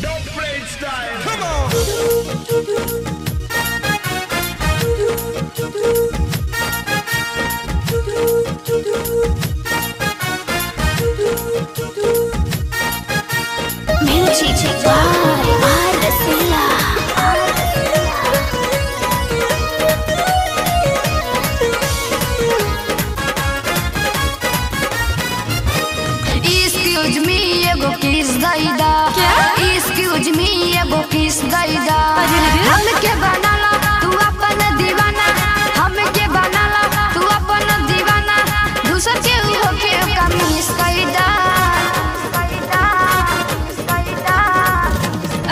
Don't Excuse me, एगो किस दैदा हमके बनाला तू अपन दीवाना। हमके बनाला तू अपन दीवाना। दूसर के होके ओका मिस कैदा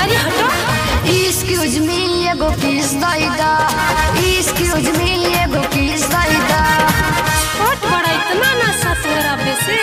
अरे हटो। Excuse me, एगो किस दैदा Excuse me, एगो किस दैदा छोट बड़ा इतना ना ससुरा से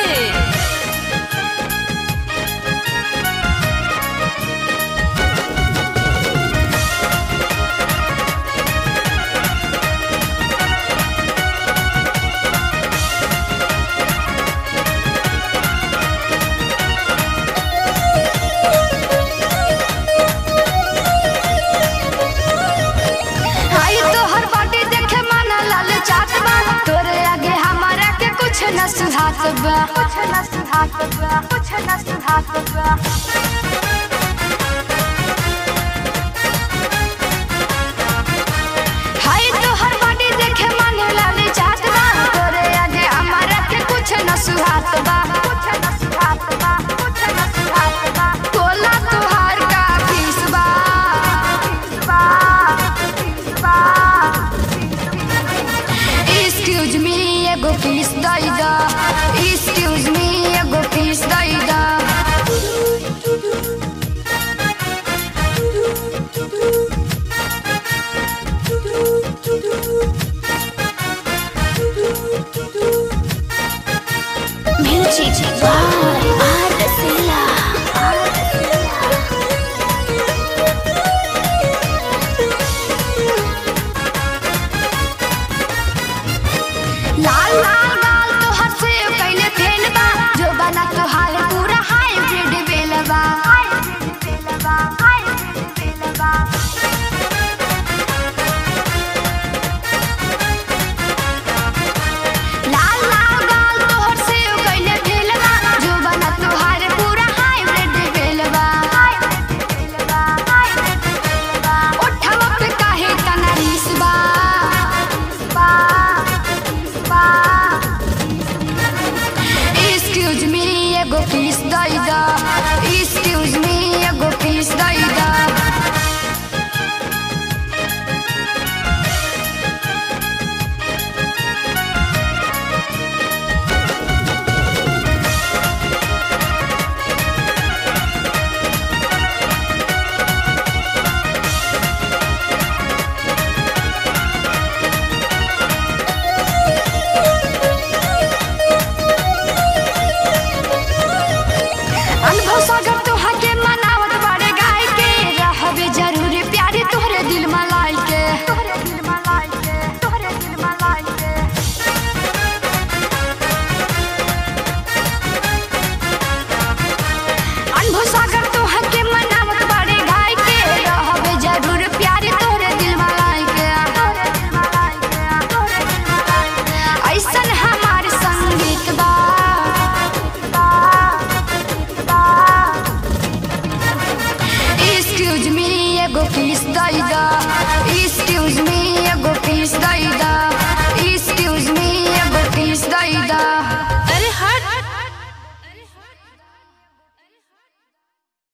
न सुहात बा। कुछ न सुहात बा कुछ न सुहात बा। हाय तो फ़ीस बा फ़ीस बा Excuse me, एगो go दैदा daida. Music by लाल गाल तोहर से कैले फेल बा जो बना Excuse me, एगो किस दैदा Excuse me, एगो किस листай да, и с